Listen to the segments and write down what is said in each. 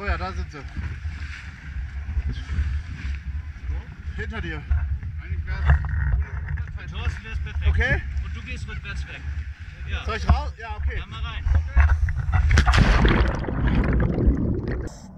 Oh ja, da sind sie. Hinter dir. Eigentlich wäre es Thorsten wäre perfekt. Okay? Und du gehst rückwärts weg. Ja, Soll ich raus? Ja, okay. dann mal rein. Aber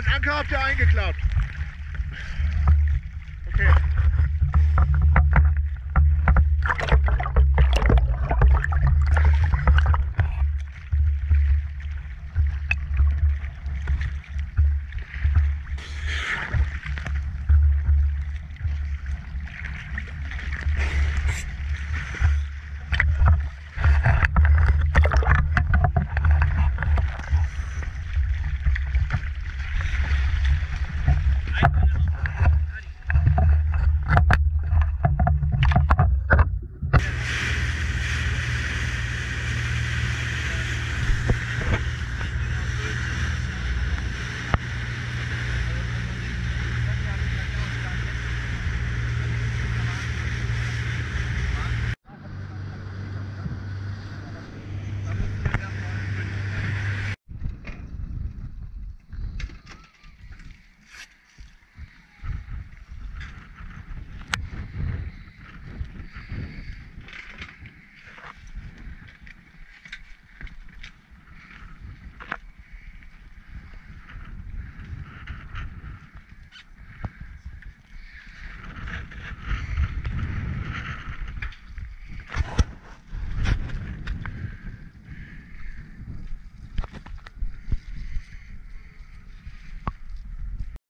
den Anker habt ihr eingeklappt.